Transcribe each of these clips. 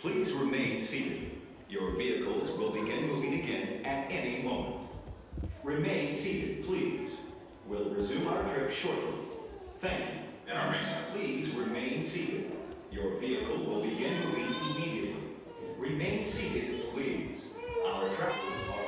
Please remain seated. Your vehicles will begin moving again at any moment. Remain seated, please. We'll resume our trip shortly. Thank you. in our recent Please remain seated. Your vehicle will begin moving immediately. Remain seated, please. Our travelers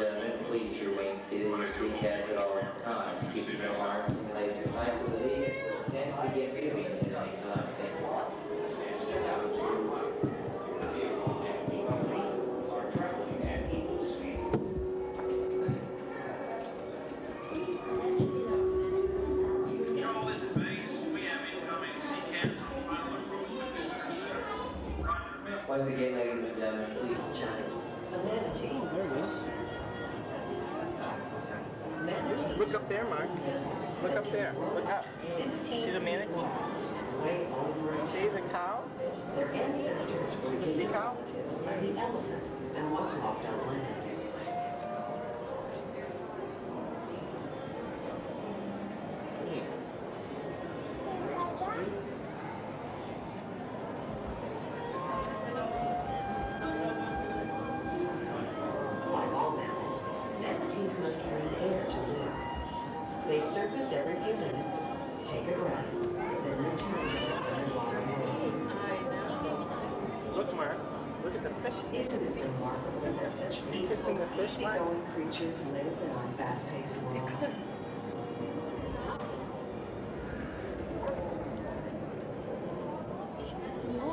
gentlemen, please remain seated in your Seacabs at all times, keeping your arms and legs as tight with the vehicles and begin moving at any time. Thank you. Control, this base. We have incoming Seacabs on final approach to Visitor Center. Once again, ladies and gentlemen, please. Oh, there it is. Look up there, Mark. Look up there. Look up. See the manatee? See the cow? Their ancestors were See the sea cow? Surface every few minutes, take a breath, then return to their underwater home. Look, Mark. Look at the fish. Isn't it remarkable that such You kissing the fish, Mark? easygoing creatures live in our fast-paced world?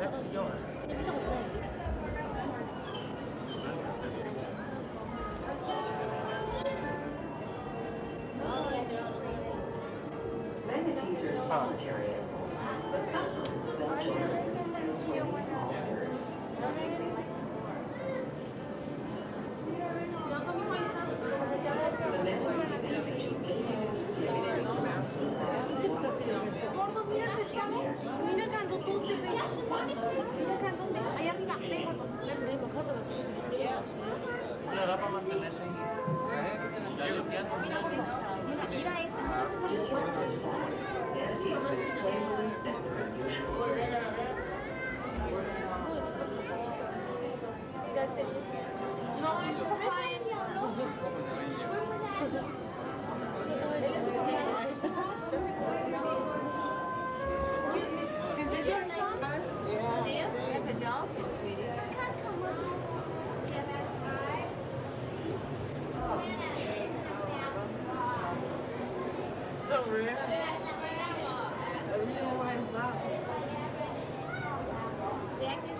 That's yours. Solitary animals, but sometimes they'll join us in swimming small herds. The manatees No, es Ryan. Excuse me, is this your son? See it? A dolphin, sweetie. A real Bible. Vean que